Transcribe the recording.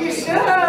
Dice.